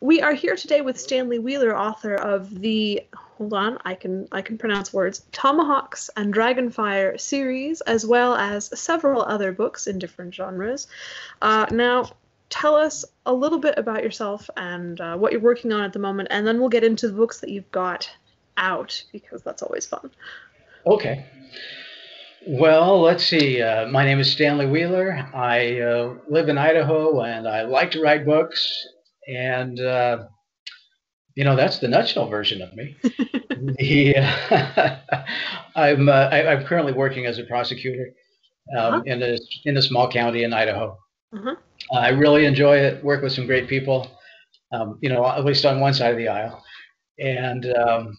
we are here today with Stanley Wheeler, author of the hold on, I can I can pronounce words Tomahawks and Dragonfire series, as well as several other books in different genres. Uh, now, tell us a little bit about yourself and uh, what you're working on at the moment, and then we'll get into the books that you've got out because that's always fun. Okay. Well, let's see. Uh, my name is Stanley Wheeler. I uh, live in Idaho and I like to write books. And, uh, you know, that's the nutshell version of me. the, I'm, uh, I, am currently working as a prosecutor um, uh-huh. in, a, in a small county in Idaho. Uh-huh. I really enjoy it, work with some great people, um, you know, at least on one side of the aisle. And um,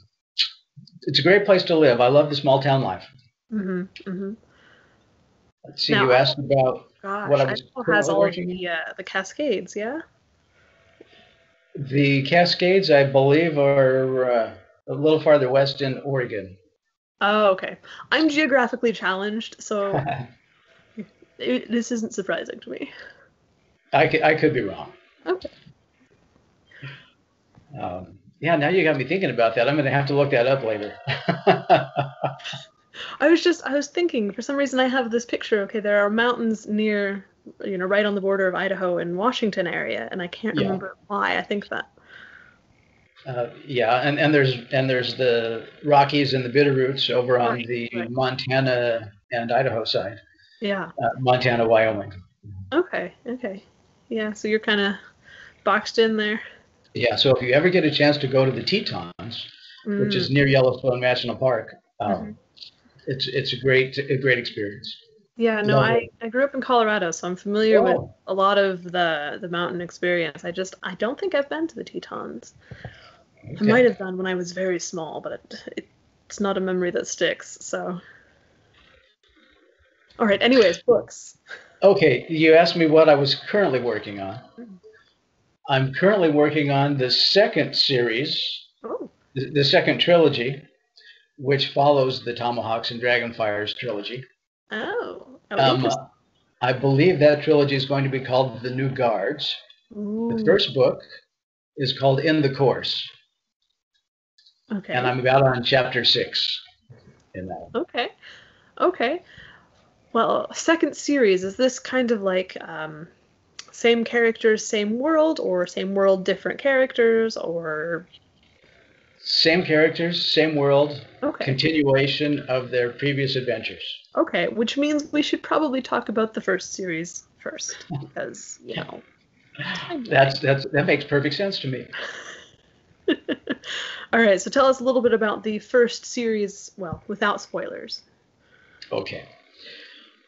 it's a great place to live. I love the small town life. Mm-hmm, mm-hmm. Let's see. Now, you asked about gosh, what I was Idaho has all of the uh, the Cascades, yeah. The Cascades, I believe, are uh, a little farther west in Oregon. Oh, okay. I'm geographically challenged, so it, this isn't surprising to me. I could, I could be wrong. Okay. Um, yeah, now you got me thinking about that. I'm going to have to look that up later. I was just I was thinking for some reason I have this picture. Okay, there are mountains near you know right on the border of Idaho and Washington area, and I can't yeah. remember why. I think that. Uh, yeah, and, and there's and there's the Rockies and the Bitterroots over on right, the right. Montana and Idaho side. Yeah. Uh, Montana, Wyoming. Okay. Okay. Yeah. So you're kind of boxed in there. Yeah. So if you ever get a chance to go to the Tetons, mm. which is mm. near Yellowstone National Park, um, mm-hmm it's it's a great a great experience. Yeah, no, I, I grew up in Colorado, so I'm familiar oh. with a lot of the the mountain experience. I just I don't think I've been to the Tetons. Okay. I might have done when I was very small, but it, it, it's not a memory that sticks. So, all right. Anyways, books. Okay, you asked me what I was currently working on. I'm currently working on the second series, oh. the, the second trilogy which follows the Tomahawks and Dragonfires trilogy. Oh, um, I believe that trilogy is going to be called The New Guards. Ooh. The first book is called In the Course. Okay. And I'm about on chapter six in that. Okay. Okay. Well, second series, is this kind of like um, same characters, same world, or same world, different characters, or same characters, same world, okay. continuation of their previous adventures. Okay, which means we should probably talk about the first series first, because you know. that's that's that makes perfect sense to me. All right, so tell us a little bit about the first series, well, without spoilers. Okay.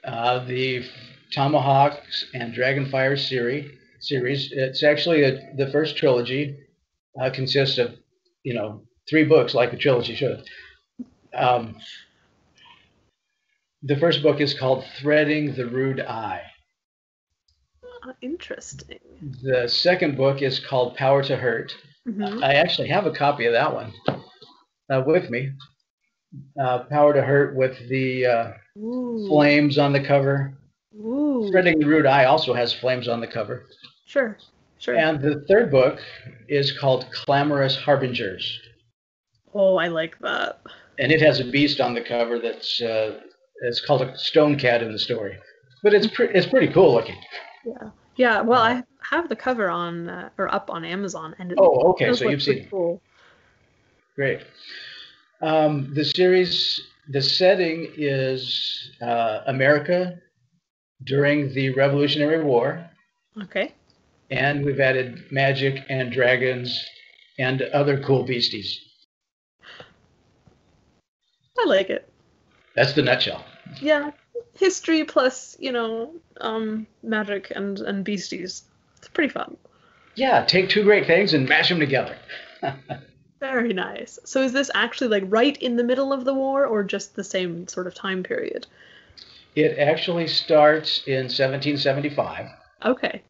Uh, the Tomahawks and Dragonfire series. Series. It's actually a, the first trilogy. Uh, consists of you know, three books like a trilogy should. Um, the first book is called Threading the Rude Eye. Uh, interesting. The second book is called Power to Hurt. Mm-hmm. I actually have a copy of that one uh, with me. Uh, Power to Hurt with the uh, flames on the cover. Ooh. Threading the Rude Eye also has flames on the cover. Sure. Sure. And the third book is called Clamorous Harbingers. Oh, I like that. And it has a beast on the cover that's uh, it's called a stone cat in the story, but it's pre- it's pretty cool looking. Yeah. Yeah. Well, I have the cover on uh, or up on Amazon, and it oh, okay. So you've seen cool. Great. Um, the series, the setting is uh, America during the Revolutionary War. Okay and we've added magic and dragons and other cool beasties. I like it. That's the nutshell. Yeah, history plus you know um, magic and and beasties. It's pretty fun. Yeah, take two great things and mash them together. Very nice. So is this actually like right in the middle of the war, or just the same sort of time period? It actually starts in 1775. Okay.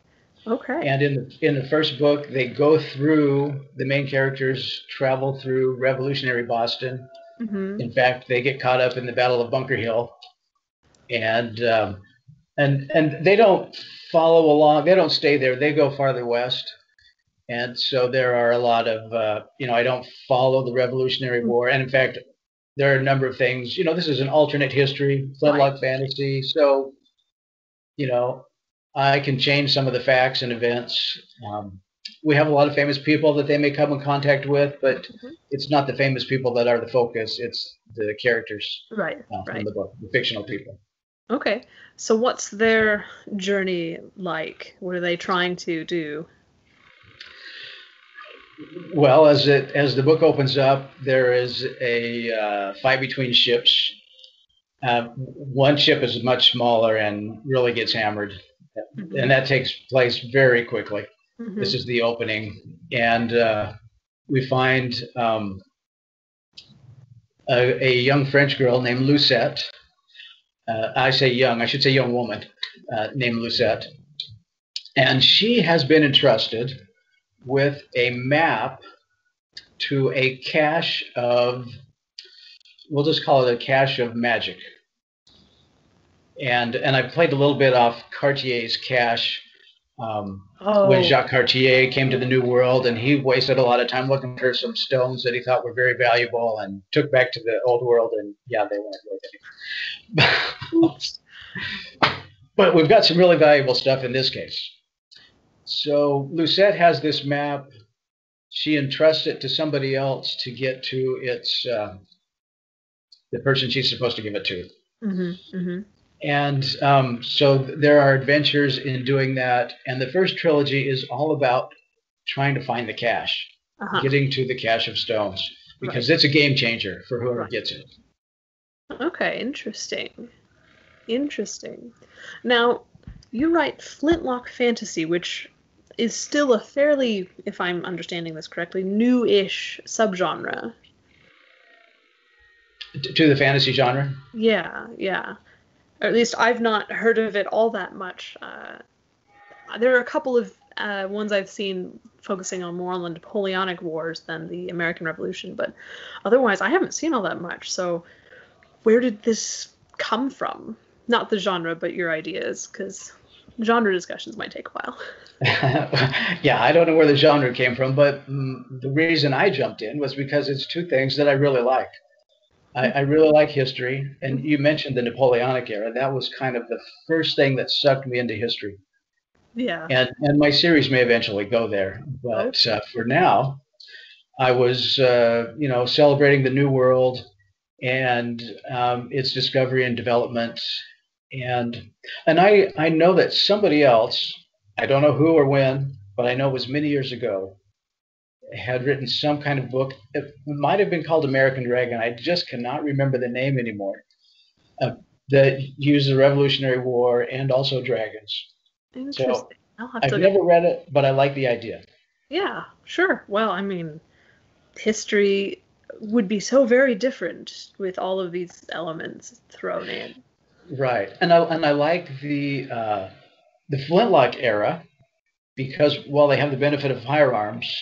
Okay. And in the, in the first book, they go through the main characters travel through revolutionary Boston. Mm-hmm. In fact, they get caught up in the Battle of Bunker Hill, and um, and and they don't follow along. They don't stay there. They go farther west, And so there are a lot of, uh, you know, I don't follow the Revolutionary Mm. War. And in fact, there are a number of things, you know, this is an alternate history, flintlock fantasy. So, you know, I can change some of the facts and events. Um, we have a lot of famous people that they may come in contact with, but Mhm. it's not the famous people that are the focus. It's the characters Right, uh, from right. the book, the fictional people. Okay. So what's their journey like? What are they trying to do? Well, as it as the book opens up, there is a uh, fight between ships. Uh, one ship is much smaller and really gets hammered, Mhm. and that takes place very quickly. Mhm. This is the opening, and uh, we find um, a, a young French girl named Lucette. Uh, I say young, I should say young woman uh, named Lucette, and she has been entrusted with a map to a cache of, we'll just call it a cache of magic. And and I played a little bit off Cartier's cache. Um, oh, when Jacques Cartier came to the New World, and he wasted a lot of time looking for some stones that he thought were very valuable, and took back to the Old World, and yeah, they weren't worth anything. but we've got some really valuable stuff in this case. So Lucette has this map. She entrusts it to somebody else to get to its uh, the person she's supposed to give it to. Mhm, mhm. And um, so there are adventures in doing that. And the first trilogy is all about trying to find the cache, Uh-huh. getting to the cache of stones, because it's a game changer for whoever Right. gets it. Okay, interesting. Interesting. Now, you write Flintlock Fantasy, which is still a fairly, if I'm understanding this correctly, new-ish subgenre. To the fantasy genre. Yeah, yeah. Or at least I've not heard of it all that much. Uh, there are a couple of uh, ones I've seen focusing on more on the Napoleonic Wars than the American Revolution, but otherwise I haven't seen all that much. So, where did this come from? Not the genre, but your ideas, because genre discussions might take a while. yeah, I don't know where the genre came from, but mm, the reason I jumped in was because it's two things that I really like. I, I really like history, and you mentioned the Napoleonic era. That was kind of the first thing that sucked me into history. Yeah. and and my series may eventually go there but uh, for now i was uh, you know celebrating the new world and um, its discovery and development and and i i know that somebody else i don't know who or when but i know it was many years ago had written some kind of book it might have been called american dragon i just cannot remember the name anymore uh, that used the revolutionary war and also dragons Interesting. I'll have I've to. never read it, but I like the idea. Yeah, sure. Well, I mean, history would be so very different with all of these elements thrown in. Right, and I and I like the uh, the flintlock era because while they have the benefit of firearms,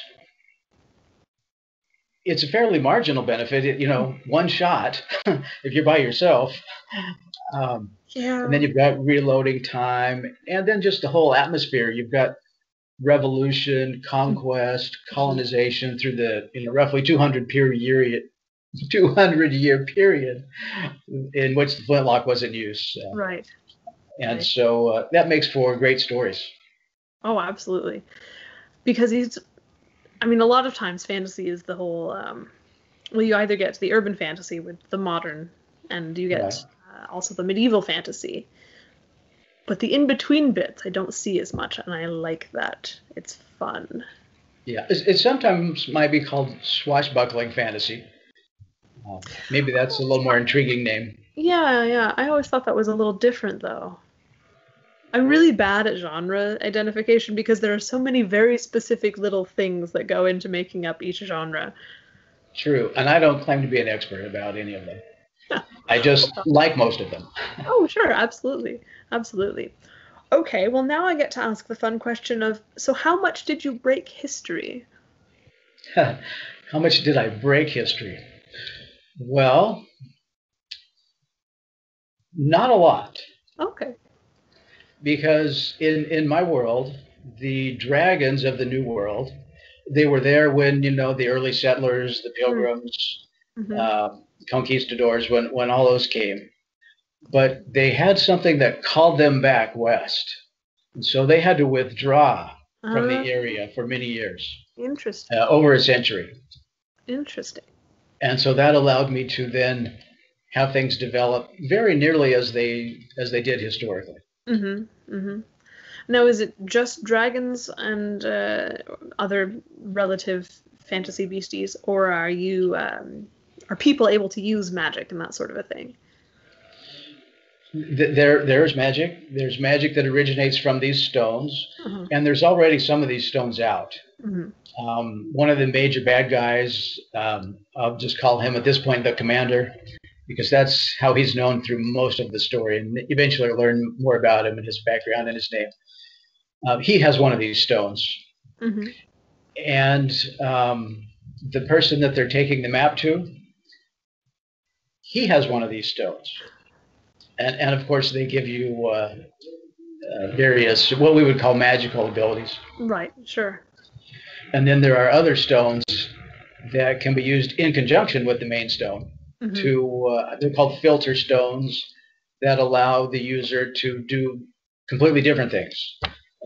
it's a fairly marginal benefit. It, you know, one shot if you're by yourself, um, Yeah. and then you've got reloading time, and then just the whole atmosphere. You've got revolution, conquest, colonization through the you know roughly 200 period 200 year period in which the flintlock was in use. Uh, right. and Right. so uh, that makes for great stories. Oh, absolutely. Because he's, I mean, a lot of times fantasy is the whole. Um, well, you either get the urban fantasy with the modern, and you get uh, also the medieval fantasy. But the in between bits, I don't see as much, and I like that. It's fun. Yeah, it, it sometimes might be called swashbuckling fantasy. Uh, maybe that's a little more intriguing name. Yeah, yeah. I always thought that was a little different, though. I'm really bad at genre identification because there are so many very specific little things that go into making up each genre. True, and I don't claim to be an expert about any of them. I just like most of them. Oh, sure, absolutely. Absolutely. Okay, well, now I get to ask the fun question of so, how much did you break history? How much did I break history? Well, not a lot. Okay. Because in in my world the dragons of the new world they were there when you know the early settlers, the pilgrims, Mhm. uh, conquistadors, when when all those came. But they had something that called them back west, and so they had to withdraw from Ah, the area for many years, Interesting. uh, over a century. Interesting. and so that allowed me to then have things develop very nearly as they as they did historically. Mm-hmm. Mm-hmm. Now, is it just dragons and uh, other relative fantasy beasties, or are you um, are people able to use magic and that sort of a thing? There there's magic. There's magic that originates from these stones, Uh-huh. and there's already some of these stones out. hmm Um, one of the major bad guys, um, I'll just call him at this point the commander, because that's how he's known through most of the story, and eventually I'll learn more about him and his background and his name. Uh, he has one of these stones, hmm and um, the person that they're taking the map to, he has one of these stones, and and of course they give you uh, uh, various what we would call magical abilities, Right. Sure. and then there are other stones that can be used in conjunction with the main stone. Mhm. To uh, they're called filter stones that allow the user to do completely different things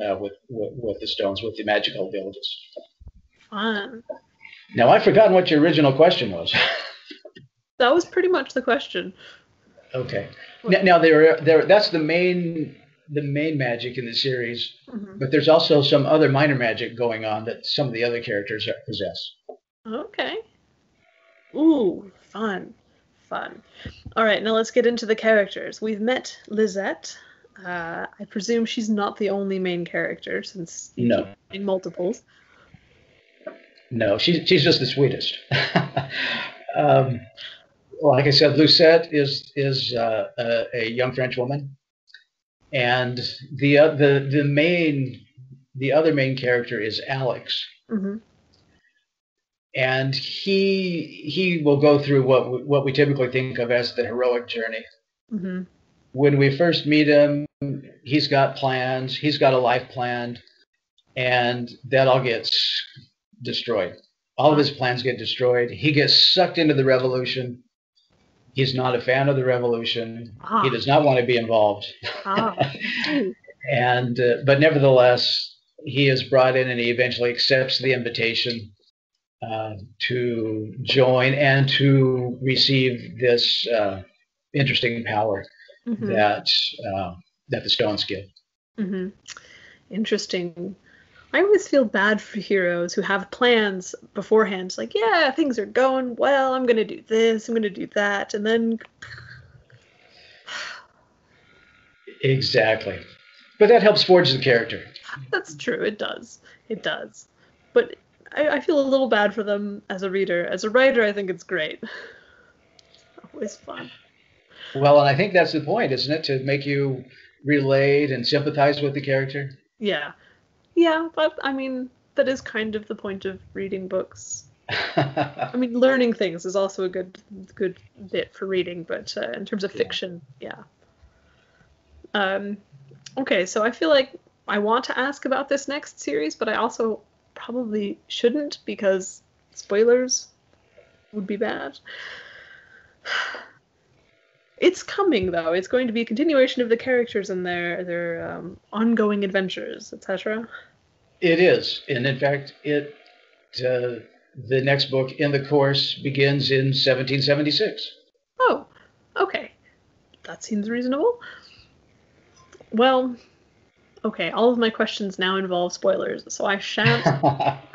uh, with, with with the stones with the magical abilities. Fun. Now I've forgotten what your original question was. That was pretty much the question. okay. Now, now there, there, that's the main, the main magic in the series. hmm But there's also some other minor magic going on that some of the other characters possess. Okay. Ooh, fun. Fun. All right, now let's get into the characters. We've met Lizette. Uh, I presume she's not the only main character since you No. getting multiples. No, she's she's just the sweetest. um, like I said, Lucette is is uh, a, a young French woman, and the uh, the the main the other main character is Alex, hmm and he he will go through what we, what we typically think of as the heroic journey. hmm When we first meet him, he's got plans, he's got a life planned, and that all gets destroyed. All of his plans get destroyed. He gets sucked into the revolution. He's not a fan of the revolution. Ah. He does not want to be involved. Ah. And uh, but nevertheless, he is brought in, and he eventually accepts the invitation uh, to join and to receive this uh, interesting power Mhm. that uh, that the stones give. hmm Interesting. I always feel bad for heroes who have plans beforehand. It's like, yeah, things are going well. I'm going to do this. I'm going to do that. And then, Exactly, but that helps forge the character. that's true. It does. It does. But I, I feel a little bad for them as a reader. As a writer, I think it's great. Always fun. Well, and I think that's the point, isn't it? To make you relate and sympathize with the character. Yeah. Yeah, but I mean, that is kind of the point of reading books. I mean, learning things is also a good good bit for reading, but uh, in terms of fiction, yeah. Um, okay, so I feel like I want to ask about this next series, but I also probably shouldn't because spoilers would be bad. It's coming though. It's going to be a continuation of the characters and their their um, ongoing adventures, etc. it is, and in fact, it uh, the next book in the course begins in 1776. Oh, okay. That seems reasonable. Well, okay, all of my questions now involve spoilers, so I shan't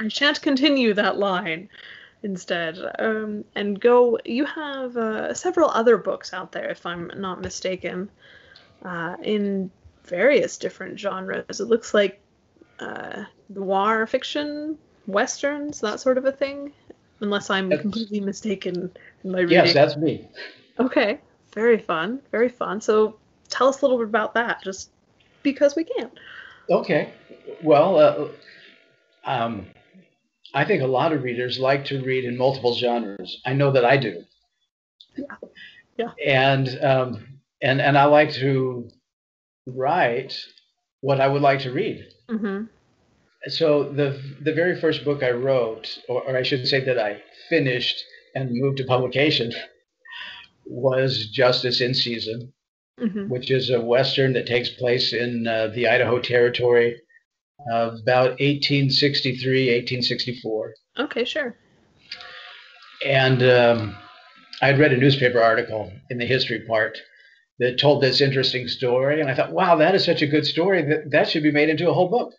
I shan't continue that line instead. Um, and go you have uh, several other books out there if I'm not mistaken. Uh, in various different genres. It looks like uh, noir fiction, westerns, that sort of a thing. Unless I'm That's- completely mistaken in my reading. yes, that's me. Okay, very fun, very fun. So tell us a little bit about that, just because we can. Okay. Well, uh, um, I think a lot of readers like to read in multiple genres. I know that I do. Yeah. Yeah. And um, and and I like to write what I would like to read. Mm-hmm. so the the very first book I wrote, or, or I should say that I finished and moved to publication, was Justice in Season, hmm which is a western that takes place in uh, the Idaho Territory of about 1863, 1864. Okay, sure. And um, I'd read a newspaper article in the history part that told this interesting story, and I thought, wow, that is such a good story that that should be made into a whole book.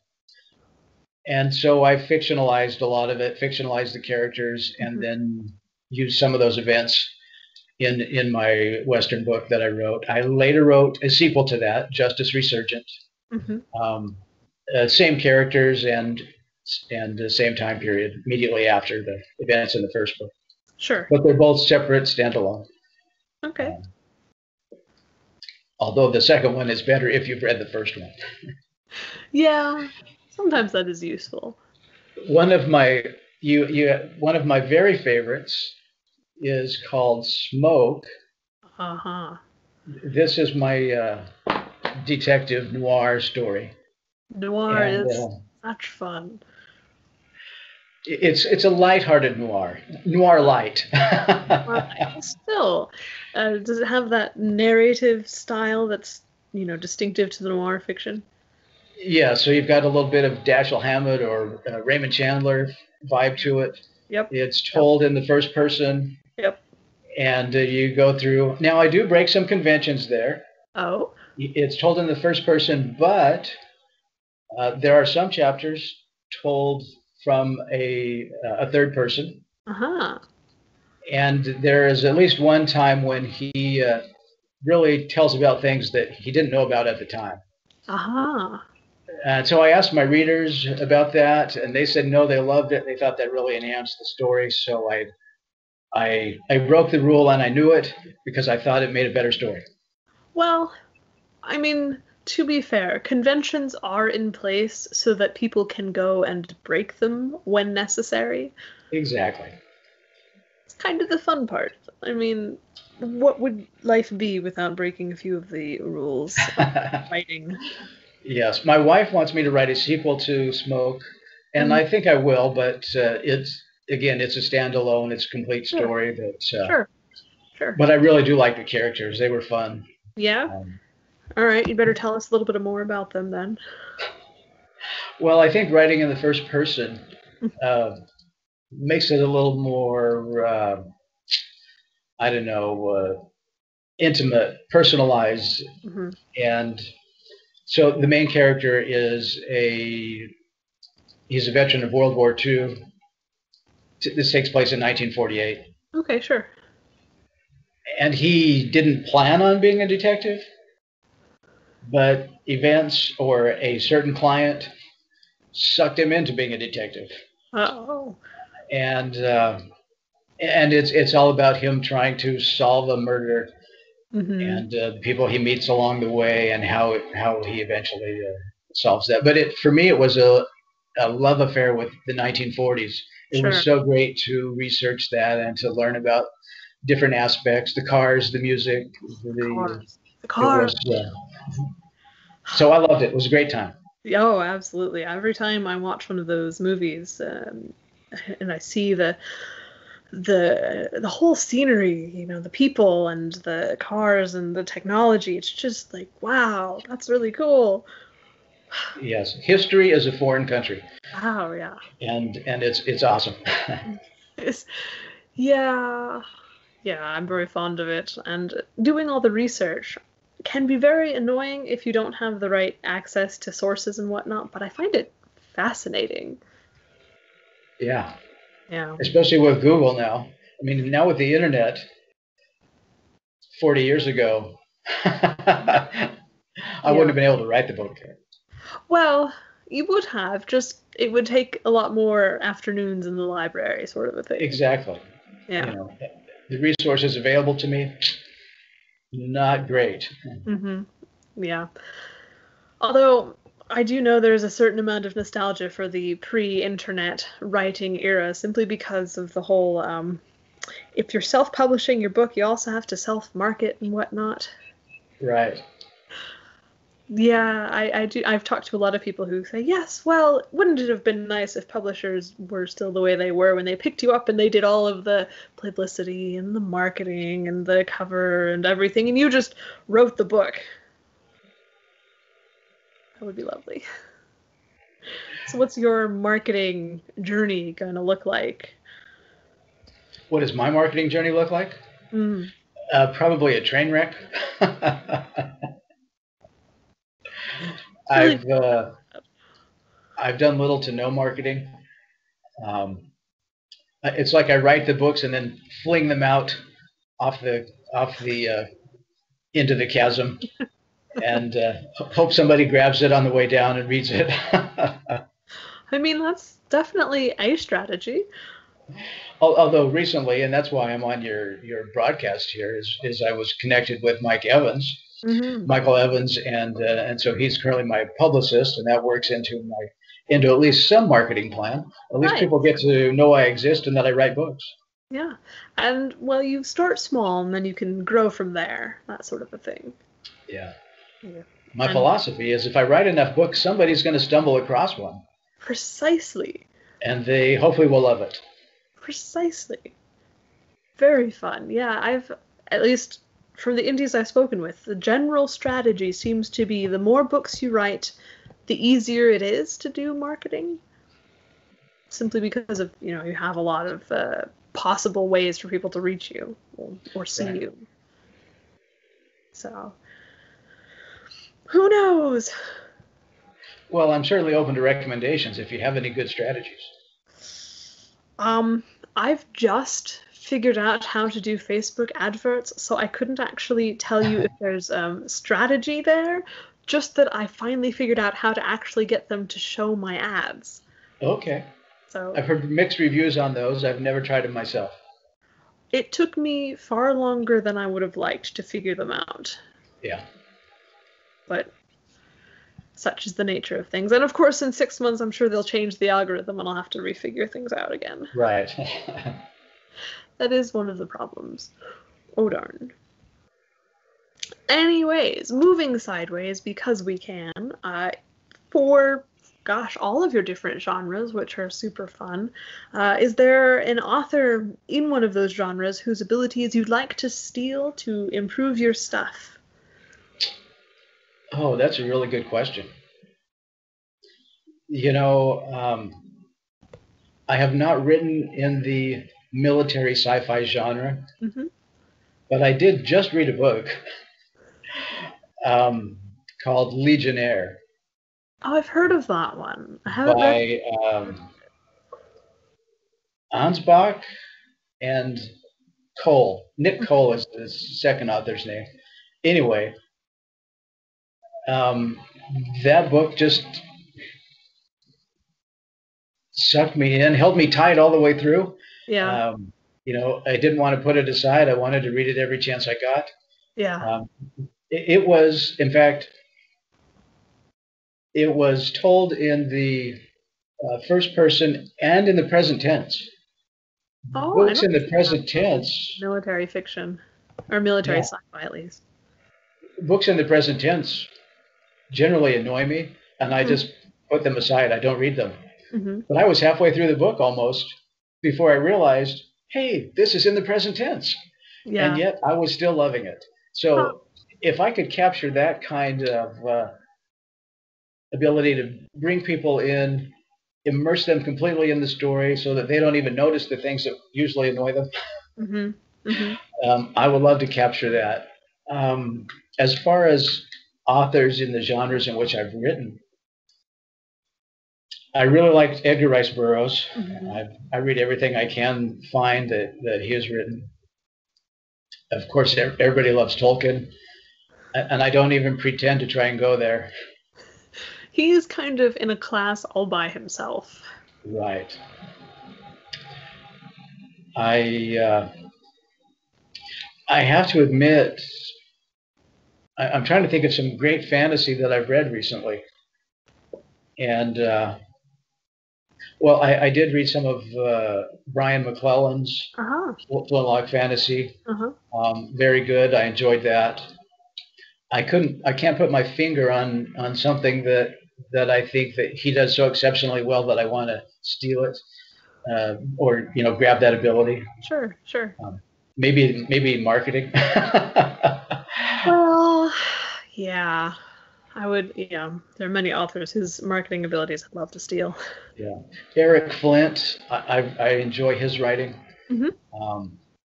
And so I fictionalized a lot of it, fictionalized the characters, and Mhm. then used some of those events in in my western book that I wrote. I later wrote a sequel to that, Justice Resurgent. hmm Um, uh, same characters and and the same time period immediately after the events in the first book, Sure. but they're both separate, standalone. Okay. Although the second one is better if you've read the first one. Yeah. Sometimes that is useful. One of my you you one of my very favorites is called Smoke. Uh huh. This is my uh, detective noir story. Noir And, is uh, such fun. it's it's a lighthearted noir, noir light. Still, uh, does it have that narrative style that's you know distinctive to the noir fiction? yeah, so you've got a little bit of Dashiell Hammett or uh, Raymond Chandler vibe to it. Yep. It's told in the first person. And uh, you go through. Now I do break some conventions there. Oh. It's told in the first person, but uh, there are some chapters told from a a third person. Uh huh. And there is at least one time when he uh, really tells about things that he didn't know about at the time. Uh huh. And so I asked my readers about that, and they said no, they loved it. They thought that really enhanced the story. So I, I, I broke the rule, and I knew it because I thought it made a better story. Well, I mean, to be fair, conventions are in place so that people can go and break them when necessary. Exactly. It's kind of the fun part. I mean, what would life be without breaking a few of the rules of writing? yes, my wife wants me to write a sequel to Smoke, and I think I will. But uh, it's again, it's a standalone, it's a complete Sure. story. But uh, Sure. Sure. but I really do like the characters; they were fun. Yeah? Um, All right, you better tell us a little bit more about them then. Well, I think writing in the first person uh, makes it a little more, uh, I don't know, uh, intimate, personalized, hmm and so the main character is a he's a veteran of World War II. T- This takes place in 1948, Okay, sure. and he didn't plan on being a detective, but events or a certain client sucked him into being a detective. Oh. and uh, and it's it's all about him trying to solve a murder hmm and uh, the people he meets along the way and how it, how he eventually uh, solves that. But it for me it was a a love affair with the 1940s. It was so great to research that and to learn about different aspects, the cars, the music, the Cars. The cars. was, so I loved it. It was a great time. Oh, absolutely. Every time I watch one of those movies, um, and I see the the the whole scenery, you know, the people and the cars and the technology, it's just like, wow, that's really cool. Yes, history is a foreign country, Oh yeah. and and it's it's awesome. It's, yeah, yeah, I'm very fond of it. And doing all the research can be very annoying if you don't have the right access to sources and whatnot, but I find it fascinating. yeah. Yeah. especially with Google now. I mean, now with the internet, 40 years ago, I wouldn't have been able to write the book. Well, you would have, just it would take a lot more afternoons in the library, sort of a thing. Exactly. Yeah. You know, the resources available to me, not great. hmm Yeah. Although I do know there's a certain amount of nostalgia for the pre-internet writing era, simply because of the whole. Um, if you're self-publishing your book, you also have to self-market and whatnot. Right. Yeah, I, I do. I've talked to a lot of people who say, yes, well, wouldn't it have been nice if publishers were still the way they were when they picked you up and they did all of the publicity and the marketing and the cover and everything, and you just wrote the book? That would be lovely. So, what's your marketing journey going to look like? What does my marketing journey look like? Mm. Uh, probably a train wreck. I've uh, I've done little to no marketing. Um, it's like I write the books and then fling them out off the off the uh, into the chasm, and uh, hope somebody grabs it on the way down and reads it. I mean, that's definitely a strategy. Although recently, and that's why I'm on your your broadcast here, is is I was connected with Mike Evans, Mm-hmm. Michael Evans, and uh, and so he's currently my publicist, and that works into my into at least some marketing plan. At least Nice. people get to know I exist and that I write books. Yeah. And well, you start small and then you can grow from there. That sort of a thing. Yeah. Yeah. My And- philosophy is if I write enough books, somebody's going to stumble across one, Precisely. and they hopefully will love it. Precisely. Very fun. Yeah, I've at least from the indies I've spoken with, the general strategy seems to be the more books you write, the easier it is to do marketing. Simply because of you know you have a lot of uh, possible ways for people to reach you or, or see you. So who knows? Well, I'm certainly open to recommendations if you have any good strategies. Um, I've just figured out how to do Facebook adverts, so I couldn't actually tell you if there's um, strategy there. Just that I finally figured out how to actually get them to show my ads. Okay. So I've heard mixed reviews on those. I've never tried them myself. it took me far longer than I would have liked to figure them out, Yeah. but such is the nature of things. And of course, in six months, I'm sure they'll change the algorithm and I'll have to refigure things out again. Right. That is one of the problems. Oh darn. Anyways, moving sideways because we can, uh, for gosh, all of your different genres, which are super fun, uh, is there an author in one of those genres whose abilities you'd like to steal to improve your stuff? oh, that's a really good question. You know, um, I have not written in the military sci-fi genre, hmm but I did just read a book um, called Legionnaire Oh, I've heard of that one. I haven't read. by um, Anspach and Cole. Nick Cole is the second author's name. Anyway, um, that book just sucked me in, held me tight all the way through. Yeah, Um, you know, I didn't want to put it aside. I wanted to read it every chance I got. yeah. Um, it, it was, in fact, it was told in the uh, first person and in the present tense. Oh, Books in the present tense, military fiction, or military Yeah. sci-fi at least. books in the present tense generally annoy me, and I Hmm. just put them aside. I don't read them. hmm But I was halfway through the book almost before I realized, hey, this is in the present tense. Yeah. and yet I was still loving it. So if I could capture that kind of uh, ability to bring people in, immerse them completely in the story, so that they don't even notice the things that usually annoy them, hmm hmm um, I would love to capture that. Um, as far as authors in the genres in which I've written, I really liked Edgar Rice Burroughs. Mhm. I, I read everything I can find that, that he has written. Of course, everybody loves Tolkien, and I don't even pretend to try and go there. He is kind of in a class all by himself. Right. I uh, I have to admit, I, I'm trying to think of some great fantasy that I've read recently, and uh, well, I, I did read some of uh, Brian McClellan's Uh huh. Flintlock Fantasy. Uh huh. Um, very good. I enjoyed that. I couldn't, I can't put my finger on on something that that I think that he does so exceptionally well that I want to steal it, uh, or you know, grab that ability. Sure, sure. Um, maybe maybe marketing. well, yeah. I would, yeah. There are many authors whose marketing abilities I'd love to steal. Yeah, Eric Flint, I, I, I enjoy his writing. Mhm. Um,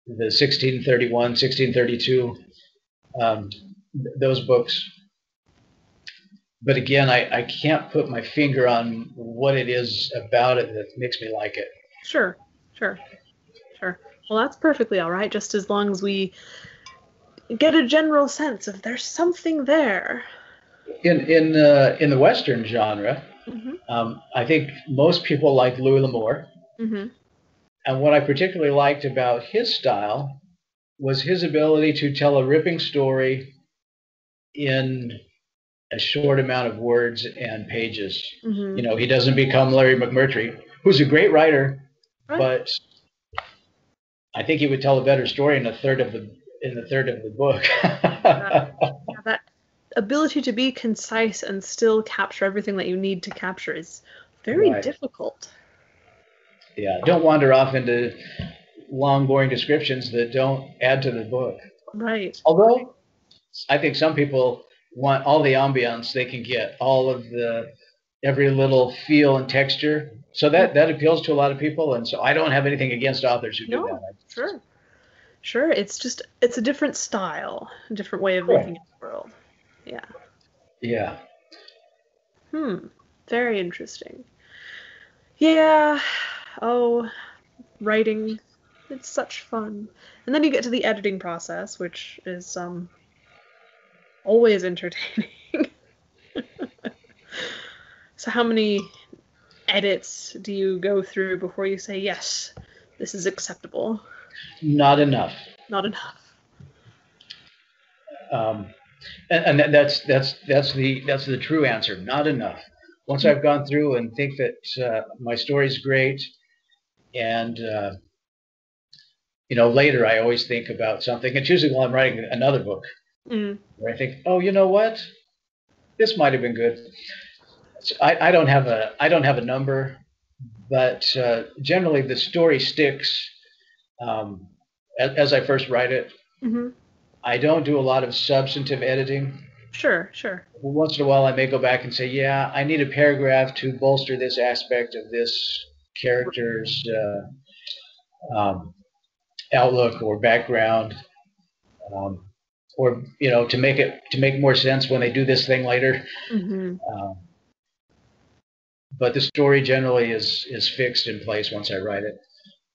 the 1631, 1632, um, th- those books. But again, I, I can't put my finger on what it is about it that makes me like it. Sure, sure, sure. Well, that's perfectly all right, just as long as we get a general sense of there's something there. In in uh, in the Western genre, Mm-hmm. um, I think most people like Louis L'Amour. Mm-hmm. And what I particularly liked about his style was his ability to tell a ripping story in a short amount of words and pages. Mm-hmm. You know, he doesn't become Larry McMurtry, who's a great writer, Right. but I think he would tell a better story in a third of the in the third of the book. Ability to be concise and still capture everything that you need to capture is very Right. difficult. yeah, don't wander off into long, boring descriptions that don't add to the book. Right. Although I think some people want all the ambiance they can get, all of the every little feel and texture. So that that appeals to a lot of people, and so I don't have anything against authors who do that. Sure. Sure. It's just it's a different style, a different way of Right. looking at the world. Yeah. Yeah, Hmm. Very interesting. Yeah. Oh, writing. It's such fun. And then you get to the editing process, which is um always entertaining. so how many edits do you go through before you say yes, this is acceptable? not enough. Not enough. Um, and and that's that's that's the that's the true answer. Not enough. Once I've gone through and think that uh, my story's great, and uh, you know later I always think about something. It's usually while I'm writing another book Mm. where I think, oh, you know what, this might have been good. So I, I don't have a I don't have a number, but uh, generally the story sticks um, as, as I first write it. hmm I don't do a lot of substantive editing. Sure, sure. Once in a while, I may go back and say, yeah, I need a paragraph to bolster this aspect of this character's uh, um, outlook or background, um, or you know, to make it to make more sense when they do this thing later. hmm Um, but the story generally is is fixed in place once I write it,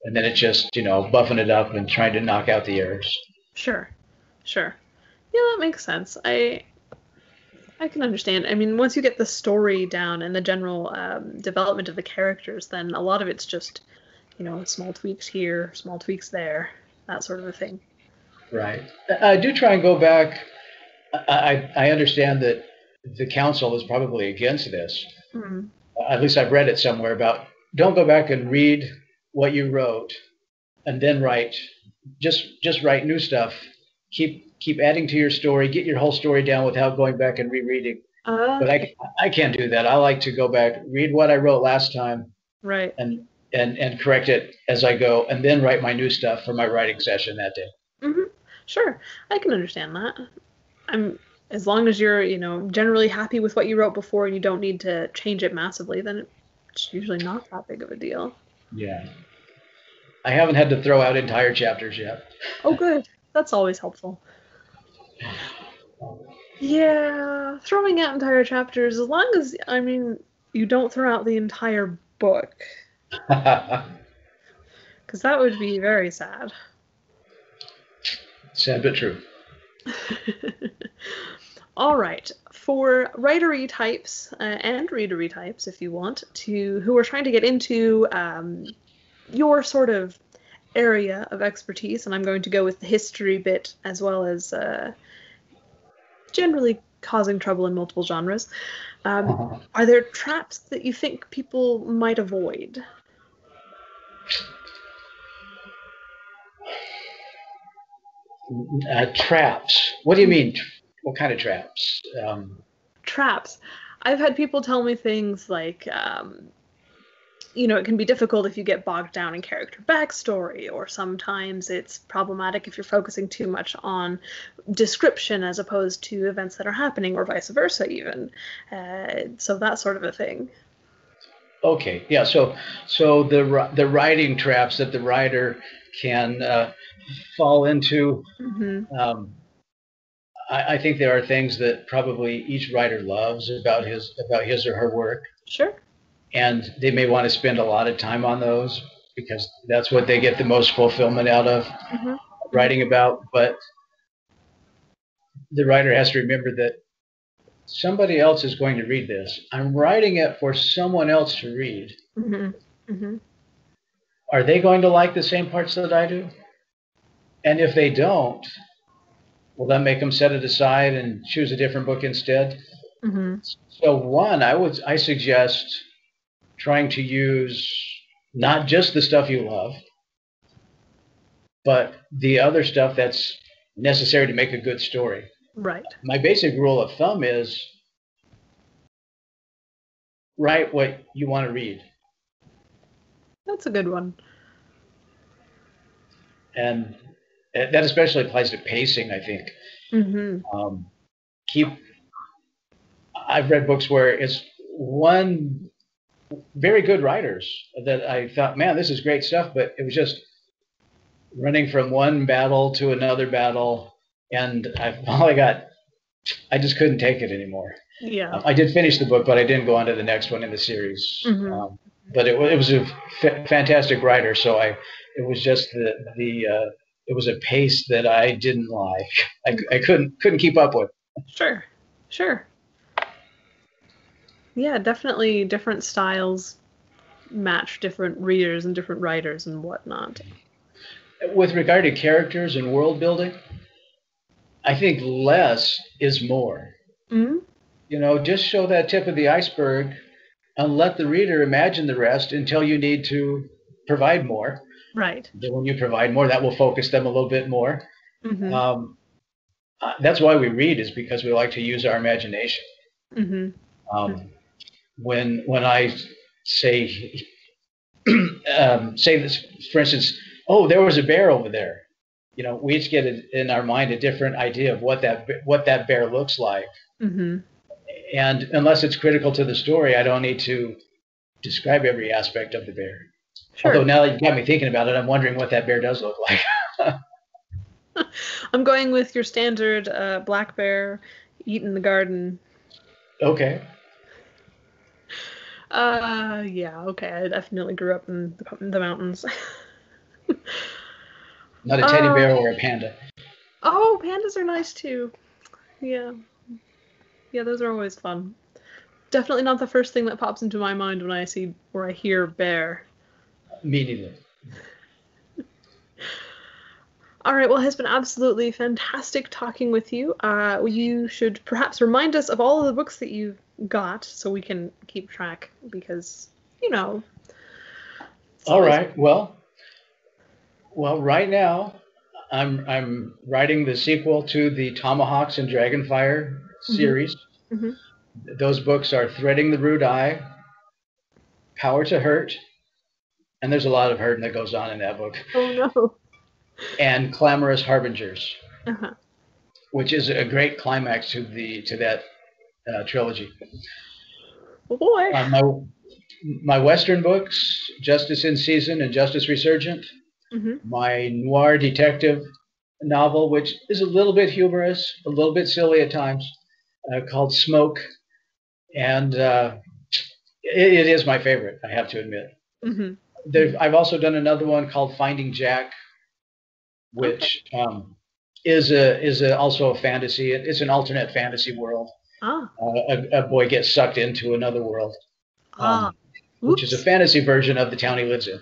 and then it's just you know buffing it up and trying to knock out the errors. Sure, sure. Yeah, that makes sense. I I can understand. I mean, once you get the story down and the general um, development of the characters, then a lot of it's just, you know, small tweaks here, small tweaks there, that sort of a thing. Right. I do try and go back. I, I understand that the council is probably against this. Mm. At least I've read it somewhere about don't go back and read what you wrote and then write. Just just write new stuff. Keep keep adding to your story. Get your whole story down without going back and rereading. Uh, But I I can't do that. I like to go back, read what I wrote last time, right. and and and correct it as I go, and then write my new stuff for my writing session that day. hmm Sure, I can understand that. I'm as long as you're, you know, generally happy with what you wrote before and you don't need to change it massively, then it's usually not that big of a deal. Yeah. I haven't had to throw out entire chapters yet. Oh, good. That's always helpful. Yeah, throwing out entire chapters, as long as, I mean, you don't throw out the entire book, because that would be very sad. Sad but true. All right, for writery types uh, and readery types, if you want to, who are trying to get into um, your sort of area of expertise, and I'm going to go with the history bit as well as uh, generally causing trouble in multiple genres. Um, are there traps that you think people might avoid? Uh, traps. What do you mean? what kind of traps? Um, traps. I've had people tell me things like, um, you know, it can be difficult if you get bogged down in character backstory, or sometimes it's problematic if you're focusing too much on description as opposed to events that are happening, or vice versa, even. Uh, so that sort of a thing. Okay, yeah. So, so the the writing traps that the writer can uh, fall into. Mm-hmm. Um, I, I, think there are things that probably each writer loves about his about his or her work. Sure and they may want to spend a lot of time on those because that's what they get the most fulfillment out of mm-hmm. writing about. But the writer has to remember that somebody else is going to read this. I'm writing it for someone else to read. Mm-hmm. Mm-hmm. Are they going to like the same parts that I do? And if they don't, will that make them set it aside and choose a different book instead? Mm-hmm. So one, I would I suggest trying to use not just the stuff you love, but the other stuff that's necessary to make a good story. Right. My basic rule of thumb is write what you want to read. That's a good one. And that especially applies to pacing, I think. Mm-hmm. Um, keep. I've read books where it's one very good writers that I thought, man, this is great stuff, but it was just running from one battle to another battle, and I finally got, I just couldn't take it anymore. Yeah. Um, I did finish the book, but I didn't go on to the next one in the series. Mm-hmm. Um, but it, it was a f- fantastic writer, so I it was just the the uh, it was a pace that I didn't like. I, I couldn't couldn't keep up with. Sure, sure. Yeah, definitely different styles match different readers and different writers and whatnot. With regard to characters and world building, I think less is more. Mm-hmm. You know, just show that tip of the iceberg and let the reader imagine the rest until you need to provide more. Right. Then when you provide more, that will focus them a little bit more. Mm-hmm. Um, uh, that's why we read, is because we like to use our imagination. Mm-hmm. Um, when when I say um, say this, for instance, oh, there was a bear over there. You know, we each get in our mind a different idea of what that what that bear looks like. Mm-hmm. And unless it's critical to the story, I don't need to describe every aspect of the bear. Sure. Although now that you got me thinking about it, I'm wondering what that bear does look like. I'm going with your standard uh, black bear eating the garden. Okay. Uh, yeah, okay. I definitely grew up in the, in the mountains. Not a teddy uh, bear or a panda. Oh, pandas are nice too. Yeah. Yeah, those are always fun. Definitely not the first thing that pops into my mind when I see or I hear bear. Me neither. All right, well, it has been absolutely fantastic talking with you. Uh, you should perhaps remind us of all of the books that you've got so we can keep track because, you know. All right. Well, well, right now, I'm I'm writing the sequel to the Tomahawks and Dragonfire mm-hmm. series. Mm-hmm. Mm-hmm. Those books are Threading the Rude Eye, Power to Hurt, and there's a lot of hurting that goes on in that book. Oh no and Clamorous Harbingers, uh-huh. which is a great climax to the to that uh, trilogy. Oh boy. Uh, my, my Western books, Justice in Season and Justice Resurgent. Mm-hmm. My noir detective novel, which is a little bit humorous, a little bit silly at times, uh, called Smoke. And uh, it, it is my favorite, I have to admit. Mm-hmm. I've also done another one called Finding Jack, which okay. um, is a is a, also a fantasy. It's an alternate fantasy world. Ah. Uh, a, a, boy gets sucked into another world, ah. um, which is a fantasy version of the town he lives in.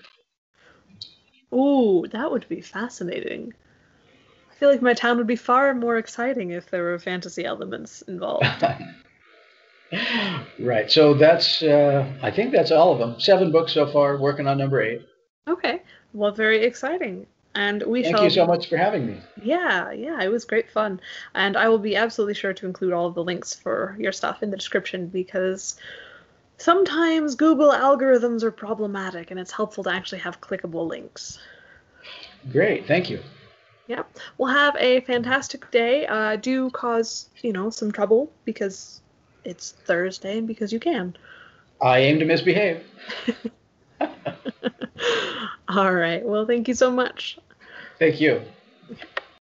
Ooh, that would be fascinating. I feel like my town would be far more exciting if there were fantasy elements involved. right. So that's uh, I think that's all of them. Seven books so far. Working on number eight. Okay. Well, very exciting. And we Thank shall. you so much for having me. Yeah, yeah, it was great fun. And I will be absolutely sure to include all of the links for your stuff in the description because sometimes Google algorithms are problematic and it's helpful to actually have clickable links. Great, thank you. Yep. Well, have a fantastic day. Uh, do cause, you know, some trouble because it's Thursday and because you can. I aim to misbehave. All right. Well, thank you so much. Thank you.